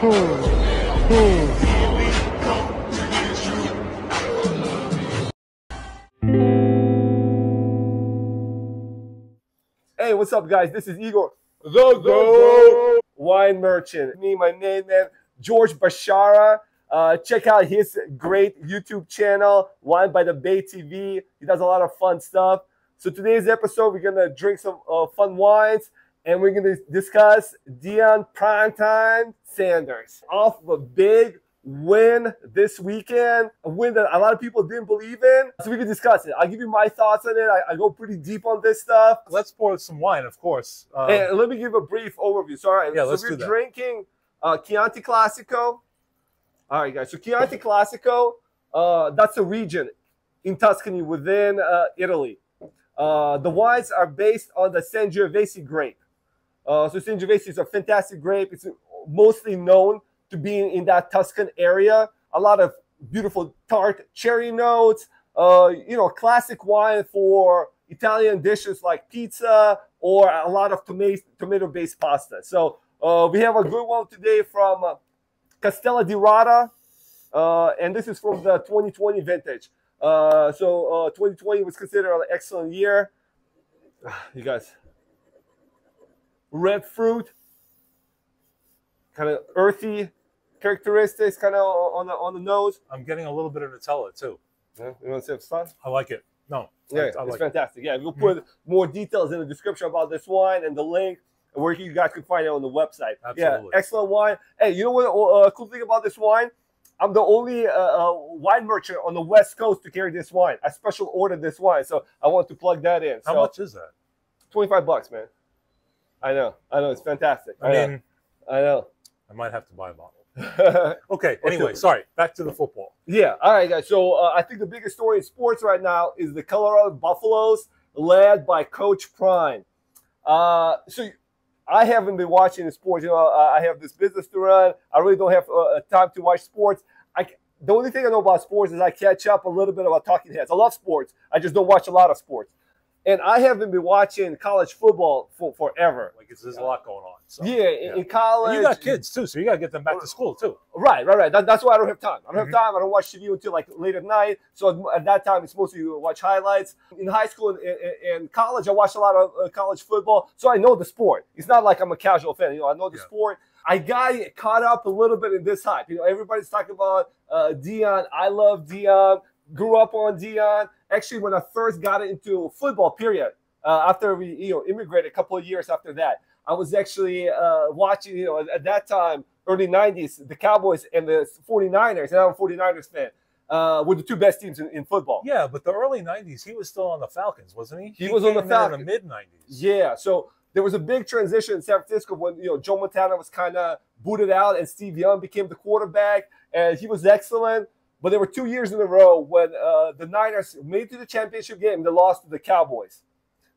Hey, what's up, guys? This is Igor, the Go Wine Merchant. Me, my main man, George Bashara. Uh, check out his great YouTube channel, Wine by the Bay TV. He does a lot of fun stuff. So today's episode, we're gonna drink some uh, fun wines, and we're gonna discuss Deion Primetime Sanders off of a big win this weekend, a win that a lot of people didn't believe in. So we can discuss it. I'll give you my thoughts on it. I, I go pretty deep on this stuff. Let's pour some wine, of course. Uh, And let me give a brief overview. So, all right, Yeah, so let's we're do that. drinking uh, Chianti Classico. All right, guys. So Chianti Classico, uh, that's a region in Tuscany within uh, Italy. Uh, the wines are based on the Sangiovese grape. Uh, so Sangiovese is a fantastic grape. It's mostly known to be in, that Tuscan area. A lot of beautiful tart cherry notes. Uh, you know, classic wine for Italian dishes like pizza or a lot of tomato tomato-based pasta. So uh, we have a good one today from uh, Castello di Radda, uh, and this is from the 2020 vintage. So uh, 2020 was considered an excellent year. You guys, red fruit, kind of earthy characteristics, kind of on the on the nose. I'm getting a little bit of Nutella too. Yeah, you want to say it's fun? I like it. No, Yeah, I, I it's like it. fantastic. Yeah, we'll put more details in the description about this wine and the link where you guys can find it on the website. Yeah, Absolutely. excellent wine. Hey, you know what? Uh, cool thing about this wine? I'm the only uh, uh, wine merchant on the West Coast to carry this wine. I special ordered this wine, so I want to plug that in. How so, much is that? 25 bucks, man. I know. I know. It's fantastic. I know. mean, I know. I might have to buy a bottle. Okay. Anyway, sorry. Back to the football. Yeah. All right, guys. So uh, I think the biggest story in sports right now is the Colorado Buffaloes, led by Coach Prime. Uh, so I haven't been watching the sports. You know, uh, I have this business to run. I really don't have uh, time to watch sports. I the only thing I know about sports is I catch up a little bit about talking heads. I love sports. I just don't watch a lot of sports. And I haven't been watching college football for forever. Like, it's, there's a lot going on. So. Yeah, in, in college. And you got kids too, so you got to get them back to school too. Right, right, right. That, that's why I don't have time. I don't Mhm. have time. I don't watch TV until like late at night. So at that time, it's mostly you watch highlights. In high school and, and, and college, I watched a lot of uh, college football, so I know the sport. It's not like I'm a casual fan. You know, I know the Yeah. sport. I got caught up a little bit in this hype. You know, everybody's talking about uh, Deion. I love Deion. Grew up on Deion. Actually, when I first got into football, period, uh, after we you know immigrated a couple of years after that, I was actually uh, watching. You know, at, at that time, early '90s, the Cowboys and the 49ers, and I'm a 49ers fan, uh, were the two best teams in, in football. Yeah, but the early '90s, he was still on the Falcons, wasn't he? He was on the Falcons. in the mid '90s. Yeah, so there was a big transition in San Francisco when you know Joe Montana was kind of booted out and Steve Young became the quarterback, and he was excellent. But there were two years in a row when uh, the Niners made it to the championship game, they lost to the Cowboys.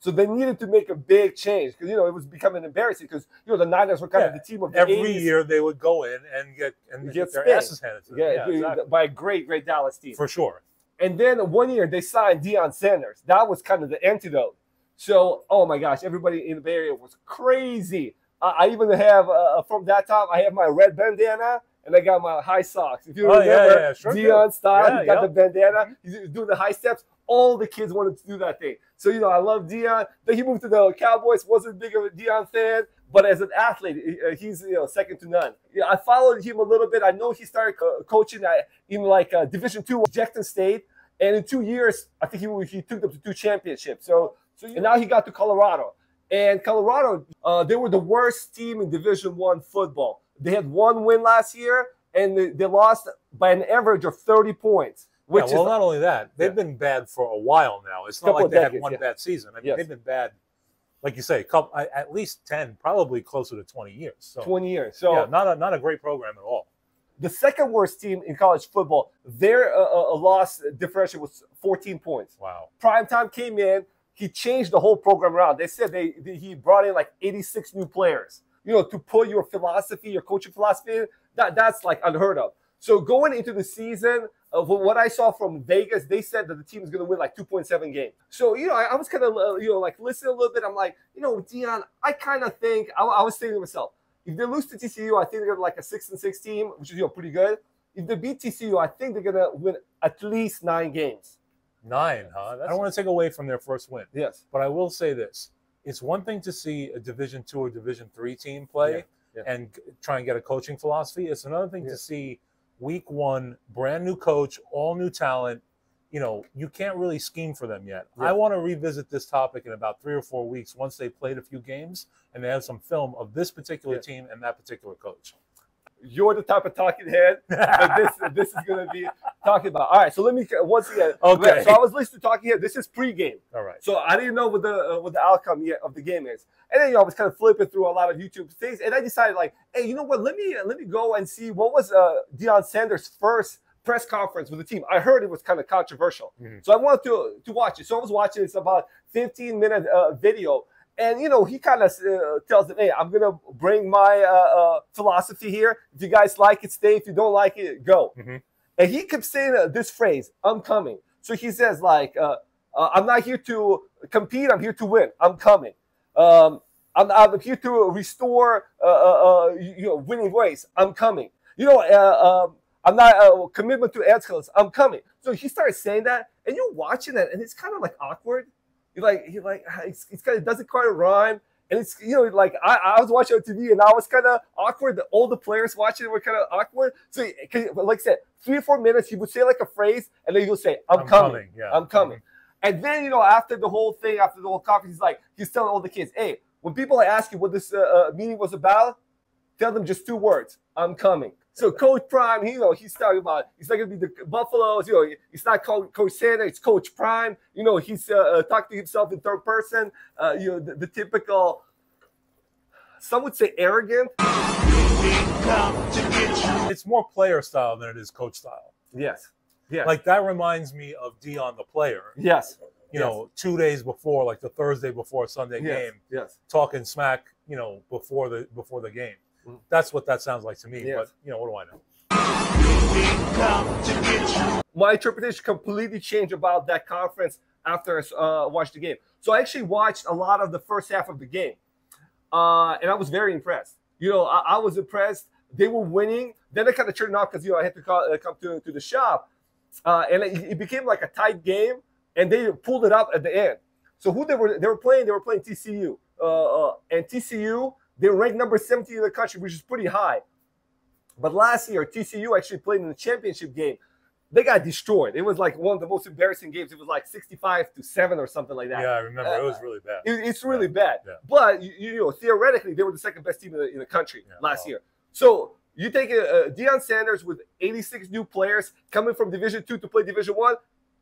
So they needed to make a big change because you know it was becoming embarrassing because you know the Niners were kind of the team of the Every 80s. year they would go in and get and Get get their asses handed to them. yeah, Yeah, exactly. by a great, great Dallas team. for sure. And then one year they signed Deion Sanders. That was kind of the antidote. So, oh my gosh, everybody in the Bay Area was crazy. Uh, I even have uh, from that time I have my red bandana and I got my high socks. If you Oh, remember yeah, yeah, sure Deion do. style, Yeah, he got the bandana. He's doing the high steps. All the kids wanted to do that thing. So you know, I love Deion. Then he moved to the Cowboys. wasn't big of a Deion fan, but as an athlete, uh, he's you know second to none. Yeah, I followed him a little bit. I know he started co- coaching at, in like uh, Division Two, Jackson State, and in two years, I think he he took them to two championships. So so and now he got to Colorado, and Colorado uh, they were the worst team in Division One football. They had one win last year, and they, they lost by an average of thirty points, which yeah, well, is not only that, they've Yeah. been bad for a while now. It's not like they decades, had one yeah. bad season. I mean, Yes. they've been bad, like you say, couple, at least ten, probably closer to twenty years. So, twenty years. So yeah, not a not a great program at all. the second worst team in college football, their uh, uh, loss differential was 14 points. Wow. Primetime came in, he changed the whole program around. They said they, they- he brought in like 86 new players. You know, to put your philosophy, your coaching philosophy, that, that's like unheard of. So going into the season, uh, what I saw from Vegas, they said that the team is going to win like 2.7 games. So you know, I, I was kind of uh, you know like listening a little bit. I'm like, you know, Deion, I kind of think I, I was thinking to myself, If they lose to TCU, I think they're gonna like a six and six team, which is you know pretty good. If they beat TCU, I think they're gonna win at least nine games. Nine, huh? I don't want to take away from their first win, Yes. but I will say this: it's one thing to see a Division two or Division three team play Yeah, yeah. and try and get a coaching philosophy. It's another thing Yeah. to see week one, brand new coach, all new talent. You know, you can't really scheme for them yet. I want to revisit this topic in about three or four weeks once they played a few games and they have some film of this particular team and that particular coach. You're the type of talking head that this this is gonna be talking about. All right, so let me once again. Okay. So I was listening to talking head. This is pregame. All right. So I didn't know what the uh, what the outcome yet of the game is, and then you know, I was kind of flipping through a lot of YouTube things, and I decided like, hey, you know what? Let me let me go and see what was uh, Deion Sanders' first press conference with the team. I heard it was kind of controversial, Mhm. so I wanted to to watch it. So I was watching. It's about 15 minute uh, video, and you know he kind of uh, tells them, hey, I'm gonna bring my uh, uh, philosophy here. If you guys like it, stay. If you don't like it, go. Mhm. And he kept saying uh, this phrase, "I'm coming." So he says like. Uh, uh, I'm not here to compete. I'm here to win. I'm coming. Um, I'm, I'm here to restore, uh, uh, uh, you know, winning ways. I'm coming. You know, uh, um, I'm not uh, commitment to excellence. I'm coming. So he starts saying that, and you're watching it, and it's kind of like awkward. You're like, you're like, it's, it's kind of doesn't quite rhyme, and it's you know, like I, I was watching on TV, and I was kind of awkward. The, all the players watching were kind of awkward. So, like I said, three or four minutes, he would say like a phrase, and then he would say, "I'm, coming. Yeah. I'm coming." And then, you know, after the whole thing, after the whole conference, he's like, he's telling all the kids, hey, when people ask you what this uh, uh, meeting was about, tell them just two words: "I'm coming." So Coach Prime, you know, he's talking about he's not gonna be the Buffaloes. You know, it's not Coach, Coach Sanders, it's Coach Prime. You know, he's uh, uh, talking to himself in third person. Uh, you know, the, the typical. Some would say arrogant. It's more player style than it is coach style. Yes. Yes. Like that reminds me of Deion the player. yes. You Yes. know, two days before, like the Thursday before Sunday Yes. game, Yes. talking smack. You know, before the before the game. That's what that sounds like to me. But you know, what do I know? my interpretation completely changed about that conference after I uh, watched the game. So I actually watched a lot of the first half of the game, uh, and I was very impressed. You know, I, I was impressed. They were winning. Then I kind of turned off because you know I had to call, uh, come to, to the shop, uh, and it, it became like a tight game. And they pulled it up at the end. So who they were they were playing? They were playing TCU, uh, uh, and TCU they were ranked number 17 in the country, which is pretty high. But last year, TCU actually played in the championship game they got destroyed. It was like one of the most embarrassing games. It was like 65 to 7 or something like that. Yeah, I remember. it was really bad. It- it's really bad. Yeah. But you, you know, theoretically, they were the second best team in the, in the country Yeah, last wow. year. So you take uh, uh, Deion Sanders with 86 new players coming from Division Two to play Division One,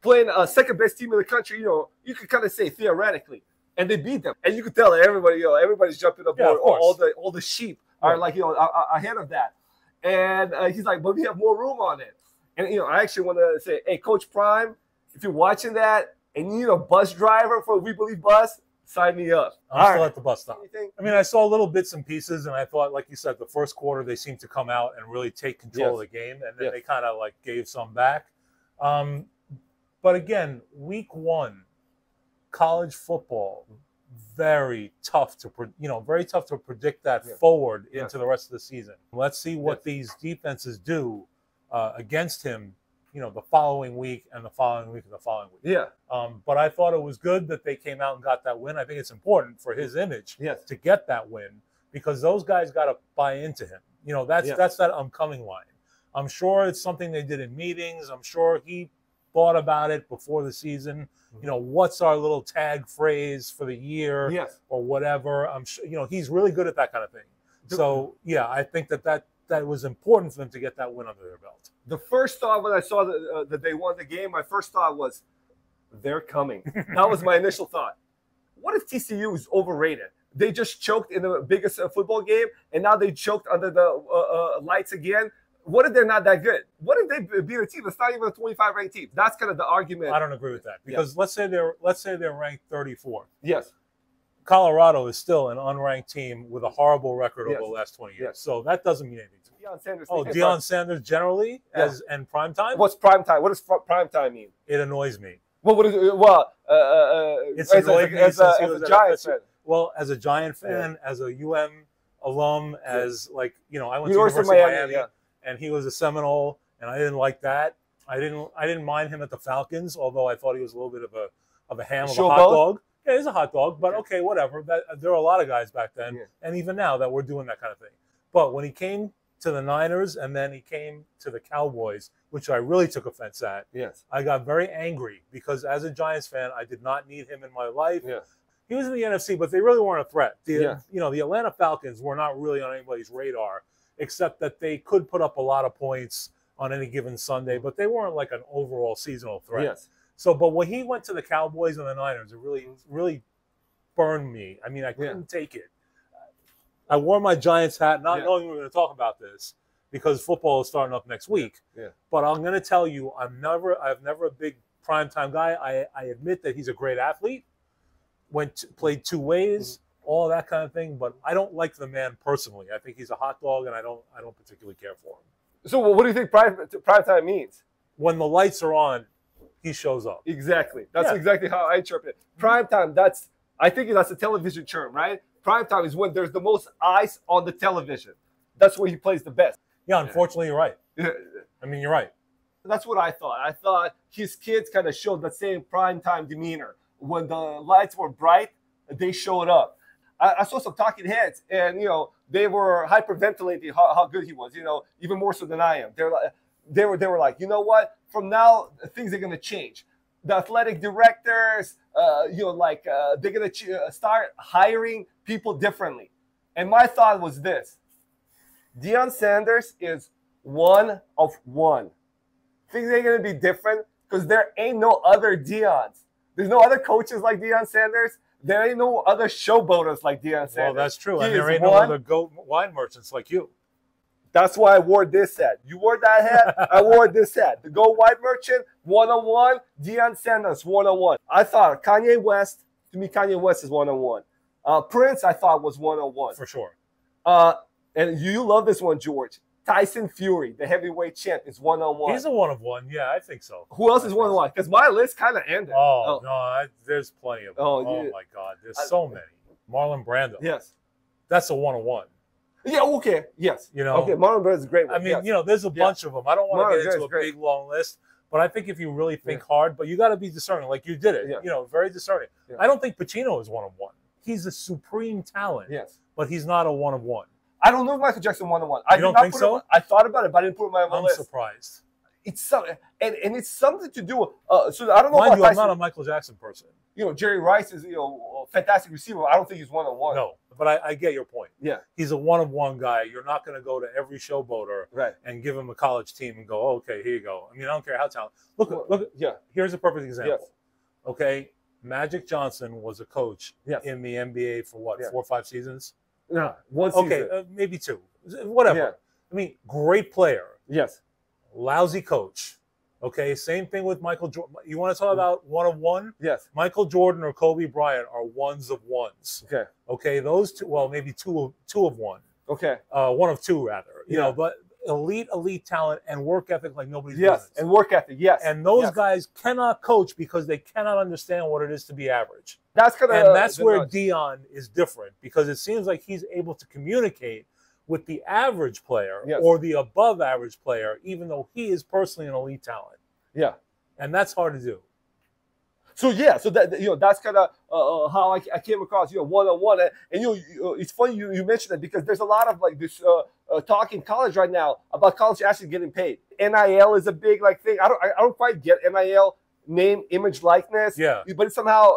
playing a second best team in the country. You know, you could kind of say theoretically, and they beat them. And you could tell everybody, you know, everybody's jumping aboard. Yeah, all, all the all the sheep are Right. like you know ahead of that. And uh, he's like, but we have more room on it. And you know, I actually want to say, hey, Coach Prime, if you're watching that and you need a bus driver for We Believe Bus, sign me up. I'm All still right. at the bus stop. Anything? I mean, I saw little bits and pieces, and I thought, like you said, the first quarter they seemed to come out and really take control of the game, and then Yes. they kind of like gave some back. Um, but again, week one, college football, very tough to pre- you know very tough to predict that Yeah. forward Yeah. into the rest of the season. Let's see what these defenses do uh, against him. You know, the following week and the following week and the following week. Yeah. Um, but I thought it was good that they came out and got that win. I think it's important for his image Yes. to get that win because those guys got to buy into him. You know, that's that's that I'm coming line. I'm sure it's something they did in meetings. I'm sure he thought about it before the season. You know, what's our little tag phrase for the year Yes. or whatever. I'm sure you know he's really good at that kind of thing. So yeah, I think that that that was important for them to get that win under their belt. The first thought when I saw that, uh, that they won the game, my first thought was, they're coming. that was my initial thought. What if TCU is overrated? They just choked in the biggest uh, football game, and now they choked under the uh, uh, lights again. What if they're not that good? What if they beat a team that's not even a 25 ranked team? That's kind of the argument. I don't agree with that because let's say they're let's say they're ranked 34. Yes. Colorado is still an unranked team with a horrible record Yes. over the last 20 years. Yes. So that doesn't mean anything to me. Deion Sanders. Oh, Deion Sanders generally Yeah. as and prime time, What's prime time? What does fr- prime time mean? it annoys me. Well, what is it? Well, uh, uh, It's as, a- annoyed me as, a, as a FSU. fan. Well, as a Giant fan, as a UM alum as like you know I went University to of University Miami, of Miami, and he was a Seminole, and I didn't like that. I didn't I didn't mind him at the Falcons, although I thought he was a little bit of a of a ham of a hot dog. Yeah, he's a hot dog, but okay, whatever. That there were a lot of guys back then, Yeah. and even now that were doing that kind of thing. But when he came to the Niners and then he came to the Cowboys, which I really took offense at, Yes. I got very angry because as a Giants fan, I did not need him in my life. Yeah. He was in the NFC, but they really weren't a threat. The, Yeah. You know, the Atlanta Falcons were not really on anybody's radar, except that they could put up a lot of points on any given Sunday, but they weren't like an overall seasonal threat. Yes. So, but when he went to the Cowboys and the Niners, it really, really burned me. I mean, I couldn't take it. I wore my Giants hat, not Yeah. knowing we were going to talk about this, because football is starting up next week. Yeah. But I'm going to tell you, I'm never, I've never a big primetime guy. I, I admit that he's a great athlete. Went played two ways, Mm-hmm. All that kind of thing. But I don't like the man personally. I think he's a hot dog, and I don't, I don't particularly care for him. So what do you think prime prime time means? When the lights are on, he shows up. Exactly. That's Yeah. exactly how I interpret it. Prime time. That's I think that's a television term, right? Prime time is when there's the most eyes on the television. That's where he plays the best. Yeah, unfortunately, you're right. I mean, you're right. That's what I thought. I thought his kids kind of showed the same prime time demeanor. When the lights were bright, they showed up. I, I saw some talking heads, and you know they were hyperventilating how, how good he was. You know, even more so than I am. They're like, they were they were like, you know what? From now, things are gonna change. The athletic directors, uh, you know, like uh, they're gonna ch- uh, start hiring people differently. And my thought was this: Deion Sanders is one of one. Things are gonna be different because there ain't no other Deions. There's no other coaches like Deion Sanders. There ain't no other showboaters like Deion Sanders. Well, that's true. He and there ain't no other goat wine merchants like you. That's why I wore this hat. You wore that hat. I wore this hat. The Go Wine Merchant, one on one. Deion Sanders, one on one. I thought Kanye West, to me, Kanye West is one on one. Uh, Prince, I thought was one on one. For sure. Uh, and you love this one, George. Tyson Fury, the heavyweight champ, is one on one. He's a one of one. Yeah, I think so. Who else is one on one? Because my list kind of ended. Oh, oh, no, I, there's plenty of them. Oh, Oh, yeah. my God. There's I- so many. Marlon Brando. yes. That's a one on one. Yeah. Okay. Yes. You know? Okay. Marlon Brando is a great. One. I mean, yes. you know, there's a Yeah. bunch of them. I don't want to get Brando's into a great. big long list, but I think if you really think hard, but you got to be discerning, like you did it. Yeah. You know, very discerning. Yeah. I don't think Pacino is one of one. He's a supreme talent, yes. but he's not a one of one. I don't know if Michael Jackson one on one. I You don't think so? I thought about it, but I didn't put him on my I'm list. surprised. It's something, and, and it's something to do. Uh, so I don't know. Mind you, I'm not a Michael Jackson person. you know, Jerry Rice is you know a fantastic receiver. I don't think he's one on one. No, but I, I get your point. Yeah. He's a one of one guy. You're not going to go to every showboater Right. and give him a college team and go, okay, here you go. I mean, I don't care how talented. Look, Well, look. Yeah. Here's a perfect example. Yes. Okay, Magic Johnson was a coach Yes. in the NBA for what, Yeah. four or five seasons? No. One season. Okay, uh, maybe two, whatever. Yeah. I mean, great player, Yes. lousy coach. Okay, same thing with Michael Jordan. You want to talk about one of one? Yes. Michael Jordan or Kobe Bryant are ones of ones. Okay. Okay, those two. Well, maybe two of two of one. Okay. uh, one of two rather. You Yeah. know, but elite, elite talent and work ethic like nobody's Yes. business. And work ethic. Yes. And those Yes. guys cannot coach because they cannot understand what it is to be average. That's kind of. and that's where Deion is different because it seems like he's able to communicate with the average player Yes. or the above average player, even though he is personally an elite talent. Yeah. And that's hard to do. So yeah, so that you know that's kind of uh, uh, how I, I came across you know one on one, and you know you, uh, it's funny you, you mentioned that because there's a lot of like this uh, uh, talk in college right now about college actually getting paid. NIL is a big like thing. I don't I, I don't quite get NIL name, image, likeness. Yeah. but somehow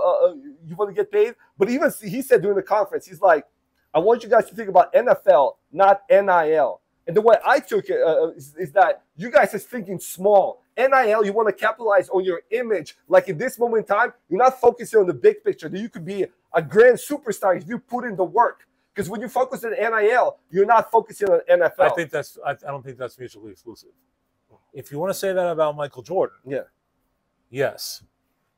you want to get paid. But even he said during the conference, he's like, I want you guys to think about NFL, not NIL. And the way I took it uh, is, is that you guys are thinking small. NIL, you want to capitalize on your image. Like in this moment in time, you're not focusing on the big picture. That you could be a grand superstar if you put in the work. Because when you focus on NIL, you're not focusing on NFL. I think that's I, I don't think that's mutually exclusive. If you want to say that about Michael Jordan, Yeah. yes,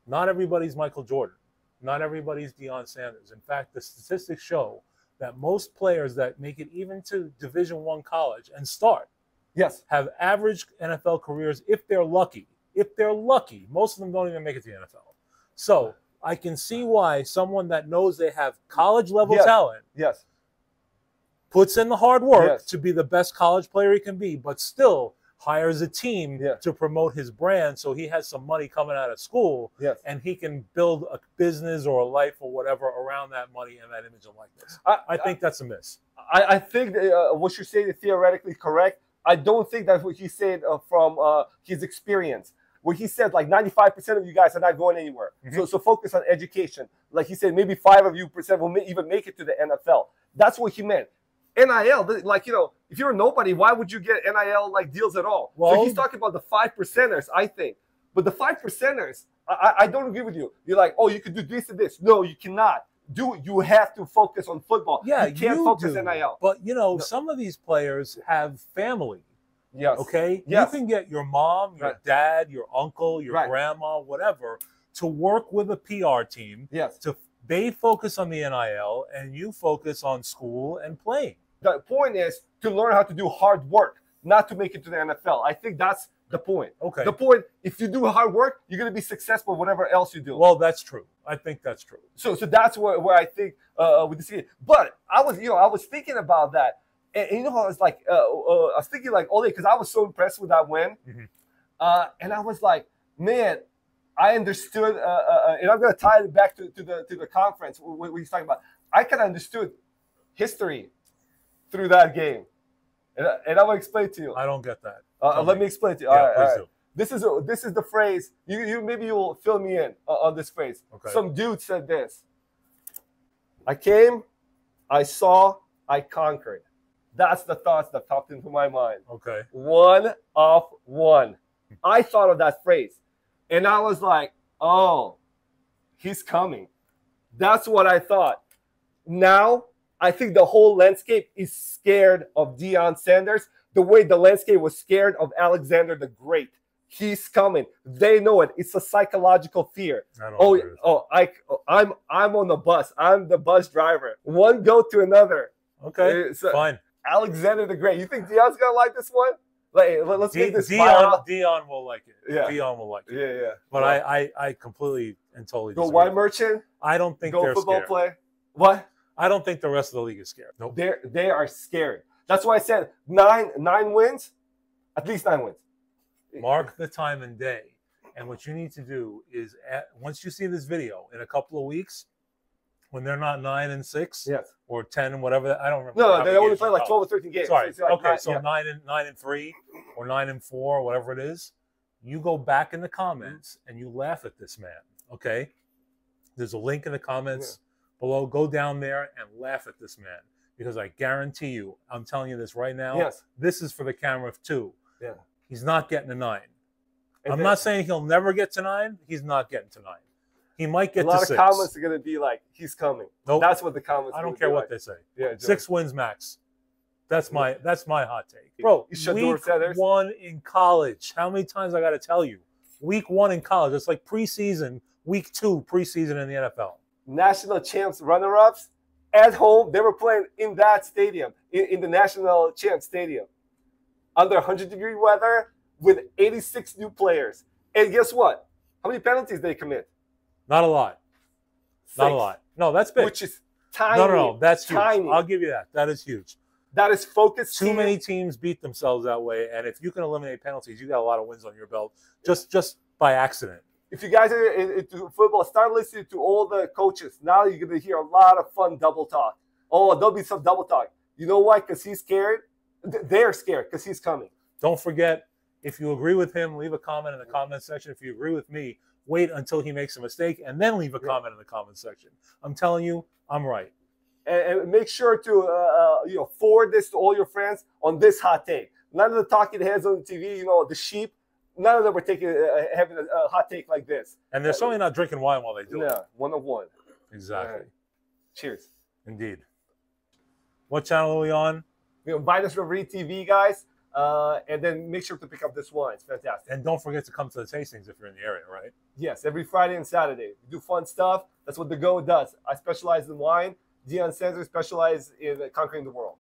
not everybody's Michael Jordan, not everybody's Deion Sanders. In fact, the statistics show that most players that make it even to Division One college and start yes. have average NFL careers if they're lucky. If they're lucky, most of them don't even make it to the NFL. So I can see why someone that knows they have college level Yes. talent Yes. puts in the hard work Yes. to be the best college player he can be, but still hires a team Yeah. to promote his brand so he has some money coming out of school Yes. and he can build a business or a life or whatever around that money and that image and likeness. I, I think that's a miss. I, I think that, uh, what you're saying is theoretically correct. I don't think that's what he said uh, from uh, his experience. Where he said like 95% of you guys are not going anywhere. Mm-hmm. So so focus on education. Like he said, maybe five of you percent will ma- even make it to the NFL. That's what he meant. NIL, like you know, if you're a nobody, why would you get NIL like deals at all? so he's talking about the five percenters, I think. But the five percenters, I, I- I don't agree with you. You're like, oh, you could do this and this. No, you cannot. Do you have to focus on football? Yeah, you can't you focus do. NIL. But you know, No. some of these players have family. Yes. Okay, Yes. you can get your mom, your Right. dad, your uncle, your Right. grandma, whatever, to work with a PR team. Yes. To they focus on the NIL and you focus on school and playing. The point is to learn how to do hard work, not to make it to the NFL. I think that's the point. Okay. The point, if you do hard work, you're going to be successful whatever else you do. well, that's true. I think that's true. so, so that's where, where I think uh, we see it. But I was, you know, I was thinking about that, and, and you know, I was like, uh, uh, I was thinking like, Ole, because I was so impressed with that win, Mhm. uh, and I was like, man, I understood, uh, uh, uh, and I'm going to tie it back to, to the to the conference what, what he's talking about. I kind of understood history through that game, and, I- and I'm going to explain to you. I don't get that. Uh, Tell let me. me explain to you. Yeah, all right, all please right. This is a, this is the phrase. You, you maybe you'll fill me in uh, on this phrase. Okay. Some dude said this. I came, I saw, I conquered. That's the thoughts that popped into my mind. Okay. One of one. I thought of that phrase, and I was like, "Oh, he's coming." That's what I thought. Now I think the whole landscape is scared of Deion Sanders the way the landscape was scared of Alexander the Great. He's coming. They know it. It's a psychological fear. I Oh, oh, I, I'm, I'm on the bus. I'm the bus driver. One go to another. Okay. It's, uh, Fine. Alexander the Great. You think Deion's gonna like this one? Like, let- let's De- make this Deion. Deion will like it. Yeah. Deion will like it. Yeah, yeah. But Yeah. I, I, I completely and totally go disagree. wine merchant. I don't think Go football scared. play. What? I don't think the rest of the league is scared. Nope. They they are scared. That's why I said nine nine wins, at least nine wins. Mark the time and day. And what you need to do is, at, once you see this video in a couple of weeks, when they're not nine and six Yes. or ten and whatever, I don't remember. No, how they only play like twelve or thirteen games. Sorry. It's like okay, nine- so yeah. nine and nine and three, or nine and four, or whatever it is. You go back in the comments and you laugh at this man. Okay, there's a link in the comments below. Go down there and laugh at this man because I guarantee you, I'm telling you this right now. Yes. This is for the camera of two. Yeah. He's not getting a nine. And I'm then not saying he'll never get to nine. He's not getting to nine. He might get a lot to of six. comments are gonna be like, "He's coming." Nope. That's what the comments. I don't care what like. they say. Yeah, Joe. Six wins max. That's my that's my hot take, bro. You should do week one in college. How many times I got to tell you? Week one in college. It's like preseason. Week two preseason in the NFL. National champs runner-ups at home. They were playing in that stadium, in, in the national champs stadium, under 100 degree weather with 86 new players. And guess what? How many penalties they commit? Not a lot. Not a lot. No, that's big. Which is tiny. no, no, no. That's huge. I'll give you that. That is huge. That is focused. Too team. many teams beat themselves that way, and if you can eliminate penalties, you got a lot of wins on your belt just just by accident. If you guys are into football, start listening to all the coaches. Now you're going to hear a lot of fun double talk. Oh, there'll be some double talk. You know why? Because he's scared. They're scared because he's coming. Don't forget, if you agree with him, leave a comment in the comment section. If you agree with me, wait until he makes a mistake and then leave a Yeah. comment in the comment section. I'm telling you, I'm right. and, and make sure to uh, uh, you know forward this to all your friends on this hot take. None of the talking heads on the TV, you know, the sheep, none of them are taking uh, having a, a hot take like this. And they're certainly not drinking wine while they do it. Yeah, one on one. Exactly. Alright. Cheers. Indeed. What channel are we on? You know, Vinous Reverie TV, guys, uh, and then make sure to pick up this wine. It's fantastic. And don't forget to come to the tastings if you're in the area, right? Yes, every Friday and Saturday. We do fun stuff. That's what the Go does. I specialize in wine. Deion Sanders specializes in conquering the world.